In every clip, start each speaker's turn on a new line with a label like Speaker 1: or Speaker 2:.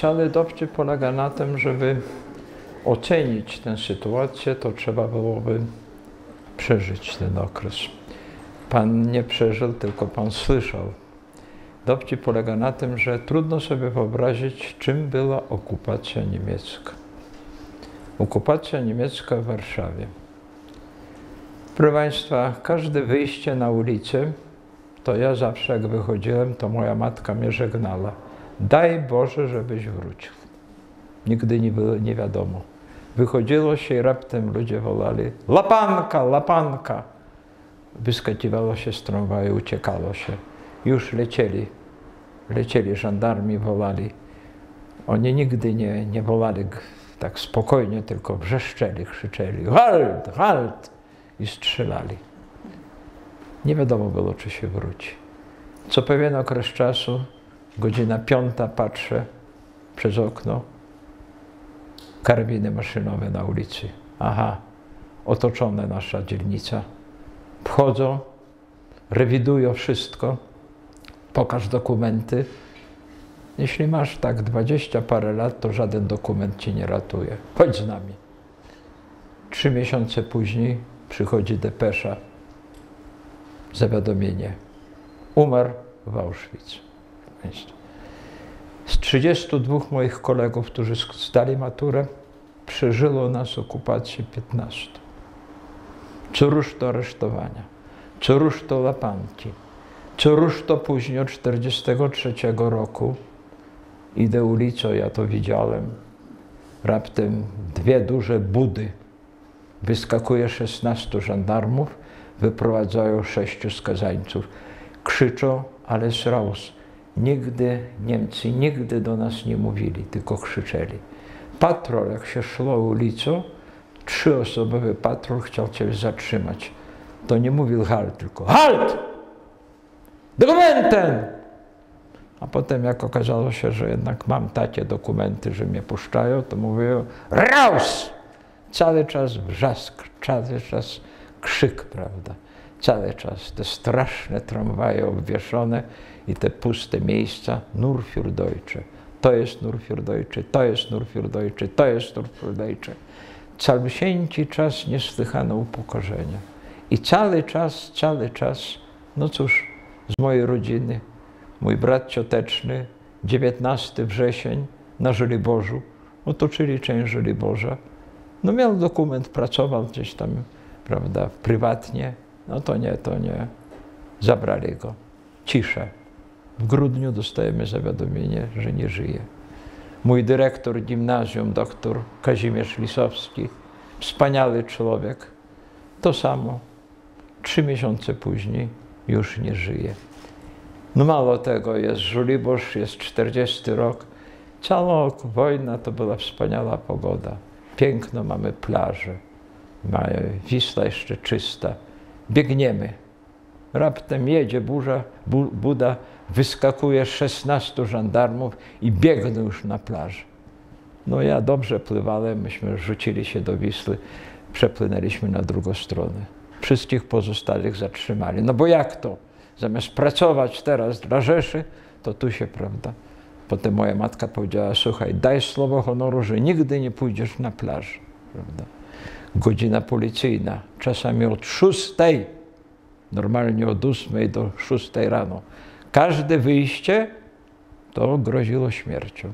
Speaker 1: cały dowcip polega na tym, żeby ocenić tę sytuację, to trzeba byłoby przeżyć ten okres. Pan nie przeżył, tylko Pan słyszał. Dowcip polega na tym, że trudno sobie wyobrazić, czym była okupacja niemiecka. Okupacja niemiecka w Warszawie. Proszę Państwa, każde wyjście na ulicę, to ja zawsze jak wychodziłem, to moja matka mnie żegnała. Daj Boże, żebyś wrócił. Nigdy nie było nie wiadomo. Wychodziło się i raptem ludzie wolali lapanka, lapanka. Wyskakiwało się z tramwaju, uciekało się. Już lecieli, lecieli żandarmi, wolali. Oni nigdy nie, nie wolali tak spokojnie, tylko wrzeszczeli, krzyczeli halt, halt i strzelali. Nie wiadomo było, czy się wróci. Co pewien okres czasu, godzina piąta, patrzę przez okno, karabiny maszynowe na ulicy. Aha, otoczone nasza dzielnica. Wchodzą, rewidują wszystko, pokaż dokumenty. Jeśli masz tak dwadzieścia parę lat, to żaden dokument ci nie ratuje. Chodź z nami. Trzy miesiące później przychodzi depesza, zawiadomienie. Umarł w Auschwitz. Z 32 moich kolegów, którzy zdali maturę, przeżyło nas okupację 15. Co rusz to aresztowania, co rusz to lapanki, co rusz to później od 43 roku idę ulicą, ja to widziałem, raptem dwie duże budy, wyskakuje 16 żandarmów, wyprowadzają sześciu skazańców. Krzyczą, ale sraus. Nigdy Niemcy nigdy do nas nie mówili, tylko krzyczeli. Patrol, jak się szło ulicą, trzyosobowy patrol chciał cię zatrzymać. To nie mówił halt, tylko halt! Dokumentem! A potem jak okazało się, że jednak mam takie dokumenty, że mnie puszczają, to mówią raus! Cały czas wrzask, cały czas krzyk, prawda? Cały czas te straszne tramwaje obwieszone i te puste miejsca, nur für Deutsche. To jest nur für Deutsche, to jest nur für Deutsche, to jest nur für Deutsche. Czas niesłychane upokorzenia. I cały czas, cały czas, no cóż, z mojej rodziny, mój brat cioteczny, 19 wrzesień na Żoliborzu, otoczyli część Żoliborza. No miał dokument, pracował gdzieś tam, prawda, prywatnie, no to nie, to nie. Zabrali go. Cisza. W grudniu dostajemy zawiadomienie, że nie żyje. Mój dyrektor gimnazjum, doktor Kazimierz Lisowski, wspaniały człowiek, to samo. Trzy miesiące później już nie żyje. No mało tego, jest Żuliborz, jest 40 rok. Cała wojna to była wspaniała pogoda. Piękno mamy plaże, Wisła jeszcze czysta biegniemy. Raptem jedzie burza, bu, Buda, wyskakuje 16 żandarmów i biegną już na plażę. No ja dobrze pływałem, myśmy rzucili się do Wisły, przepłynęliśmy na drugą stronę. Wszystkich pozostałych zatrzymali. No bo jak to? Zamiast pracować teraz dla Rzeszy, to tu się, prawda? Potem moja matka powiedziała, słuchaj, daj słowo honoru, że nigdy nie pójdziesz na plażę, prawda? Godzina policyjna, czasami od 6, normalnie od 8 do 6 rano. Każde wyjście to groziło śmiercią.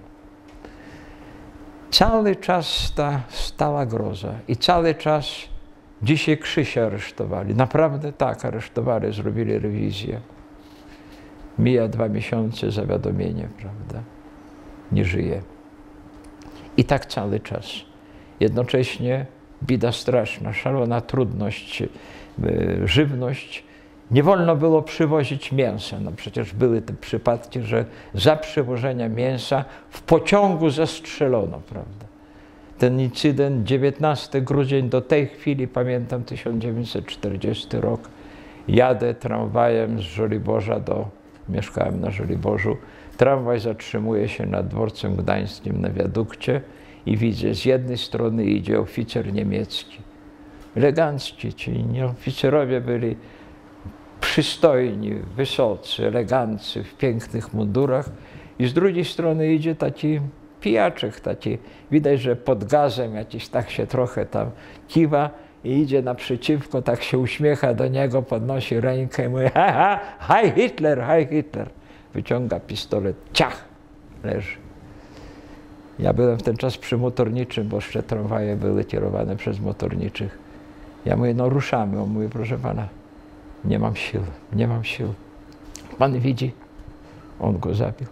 Speaker 1: Cały czas ta stała groza i cały czas dzisiaj Krzysia aresztowali. Naprawdę tak, aresztowali, zrobili rewizję. Mija dwa miesiące, zawiadomienie, prawda? Nie żyje. I tak cały czas. Jednocześnie bida straszna, szalona trudność, e, żywność. Nie wolno było przywozić mięsa. No przecież były te przypadki, że za przywożenia mięsa w pociągu zastrzelono, prawda? Ten incydent 19 grudzień do tej chwili, pamiętam 1940 rok, jadę tramwajem z Żoliborza do, mieszkałem na Żoliborzu, tramwaj zatrzymuje się nad dworcem gdańskim na wiadukcie, i widzę, z jednej strony idzie oficer niemiecki. Elegancki, ci oficerowie byli przystojni, wysocy, elegancy, w pięknych mundurach. I z drugiej strony idzie taki pijaczek taki, widać, że pod gazem jakiś tak się trochę tam kiwa i idzie naprzeciwko, tak się uśmiecha do niego, podnosi rękę i mówi, ha, ha, haj Hitler, haj Hitler. Wyciąga pistolet, ciach, leży. Ja byłem w ten czas przy motorniczym, bo jeszcze tramwaje były kierowane przez motorniczych. Ja mówię, no ruszamy. On mówi, proszę pana, nie mam sił, nie mam sił. Pan widzi? On go zabił.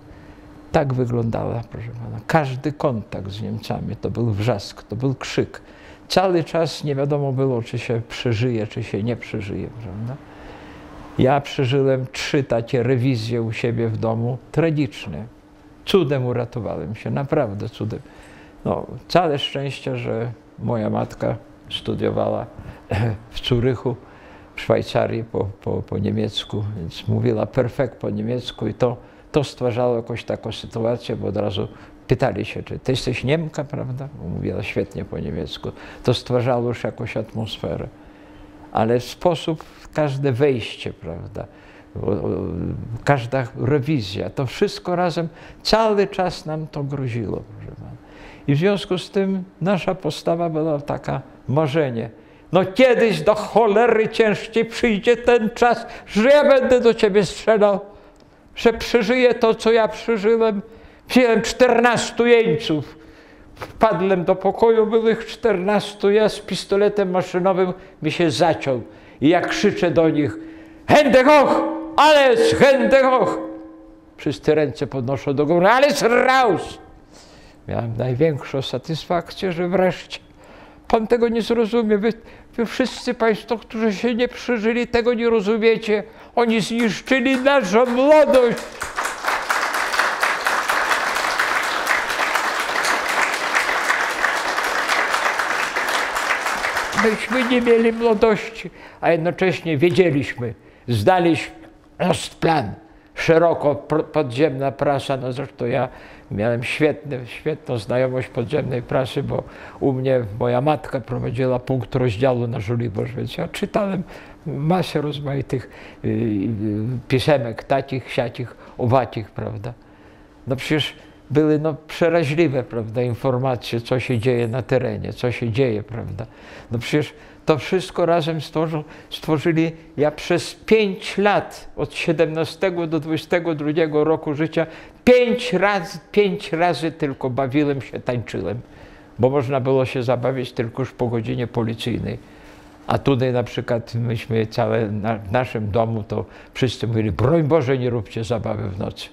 Speaker 1: Tak wyglądała, proszę pana. Każdy kontakt z Niemcami to był wrzask, to był krzyk. Cały czas nie wiadomo było, czy się przeżyje, czy się nie przeżyje, prawda? Ja przeżyłem trzy takie rewizje u siebie w domu, tragiczne. Cudem uratowałem się, naprawdę cudem. No, całe szczęście, że moja matka studiowała w Curychu, w Szwajcarii po, po, po niemiecku, więc mówiła perfekt po niemiecku i to, to stwarzało jakąś taką sytuację, bo od razu pytali się, czy ty jesteś Niemka, prawda? Mówiła świetnie po niemiecku. To stwarzało już jakąś atmosferę. Ale sposób, każde wejście, prawda? Każda rewizja, to wszystko razem cały czas nam to groziło. I w związku z tym nasza postawa była taka marzenie. No kiedyś do cholery ciężkiej przyjdzie ten czas, że ja będę do ciebie strzelał, że przeżyję to, co ja przeżyłem. Wziąłem 14 jeńców. Wpadłem do pokoju, byłych 14, ja z pistoletem maszynowym mi się zaciął. I jak krzyczę do nich, Hände! Alles Hände hoch! Wszyscy ręce podnoszą do góry, alles raus! Miałem największą satysfakcję, że wreszcie Pan tego nie zrozumie. Wy, wy wszyscy Państwo, którzy się nie przeżyli, tego nie rozumiecie. Oni zniszczyli naszą młodość. Myśmy nie mieli młodości, a jednocześnie wiedzieliśmy, zdaliśmy plan, szeroko podziemna prasa, no zresztą ja miałem świetny, świetną znajomość podziemnej prasy, bo u mnie moja matka prowadziła punkt rozdziału na Żoliborz, więc ja czytałem masę rozmaitych y, y, pisemek, takich, siakich, owakich, prawda. No przecież były no, przeraźliwe, prawda, informacje, co się dzieje na terenie, co się dzieje, prawda. No przecież to wszystko razem stworzą, stworzyli, ja przez pięć lat, od 17 do 22 roku życia, pięć razy, pięć razy tylko bawiłem się, tańczyłem, bo można było się zabawić tylko już po godzinie policyjnej. A tutaj na przykład myśmy całe, na, w naszym domu to wszyscy mówili, broń Boże, nie róbcie zabawy w nocy.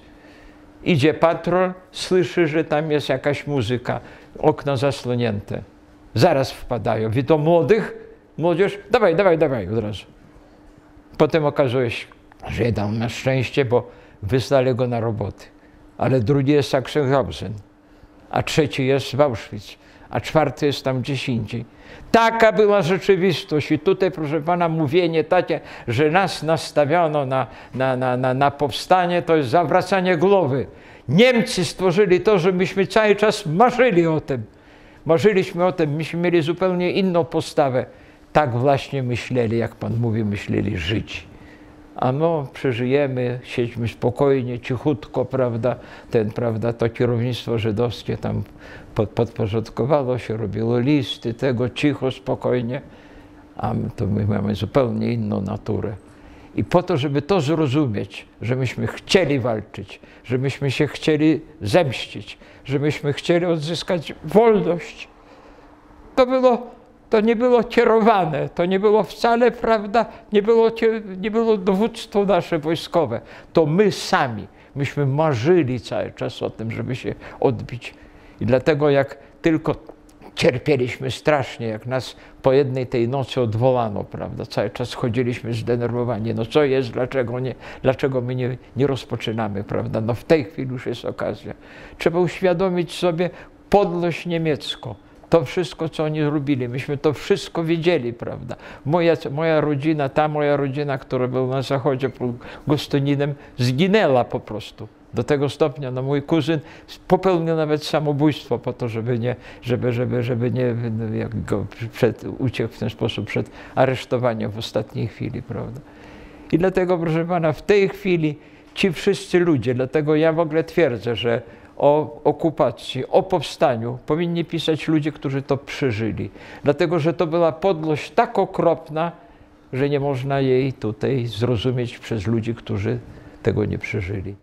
Speaker 1: Idzie patrol, słyszy, że tam jest jakaś muzyka, okno zasłonięte. Zaraz wpadają. Widzą młodych, młodzież, dawaj, dawaj, dawaj od razu. Potem okazuje się, że jeden na szczęście, bo wysłali go na roboty. Ale drugi jest Sachsenhausen, a trzeci jest w Auschwitz, a czwarty jest tam gdzieś indziej. Taka była rzeczywistość i tutaj, proszę Pana, mówienie takie, że nas nastawiono na, na, na, na, na powstanie, to jest zawracanie głowy. Niemcy stworzyli to, że myśmy cały czas marzyli o tym. Marzyliśmy o tym, myśmy mieli zupełnie inną postawę. Tak właśnie myśleli, jak Pan mówi, myśleli żyć. A no, przeżyjemy, siedźmy spokojnie, cichutko, prawda, ten, prawda, to kierownictwo żydowskie tam pod, podporządkowało się, robiło listy tego, cicho, spokojnie, a my, to my mamy zupełnie inną naturę. I po to, żeby to zrozumieć, że myśmy chcieli walczyć, że myśmy się chcieli zemścić, że myśmy chcieli odzyskać wolność, to było to nie było kierowane, to nie było wcale, prawda, nie było, nie było dowództwo nasze wojskowe. To my sami, myśmy marzyli cały czas o tym, żeby się odbić. I dlatego jak tylko cierpieliśmy strasznie, jak nas po jednej tej nocy odwołano, prawda, cały czas chodziliśmy zdenerwowani, no co jest, dlaczego nie, dlaczego my nie, nie rozpoczynamy, prawda, no w tej chwili już jest okazja. Trzeba uświadomić sobie podłość niemiecką to wszystko, co oni robili. Myśmy to wszystko wiedzieli, prawda? Moja, moja rodzina, ta moja rodzina, która była na zachodzie pod Gostoninem, zginęła po prostu. Do tego stopnia, no mój kuzyn popełnił nawet samobójstwo po to, żeby nie, żeby, żeby, żeby nie, jak go przed, uciekł w ten sposób przed aresztowaniem w ostatniej chwili, prawda? I dlatego, proszę pana, w tej chwili ci wszyscy ludzie, dlatego ja w ogóle twierdzę, że o okupacji, o powstaniu powinni pisać ludzie, którzy to przeżyli. Dlatego, że to była podłość tak okropna, że nie można jej tutaj zrozumieć przez ludzi, którzy tego nie przeżyli.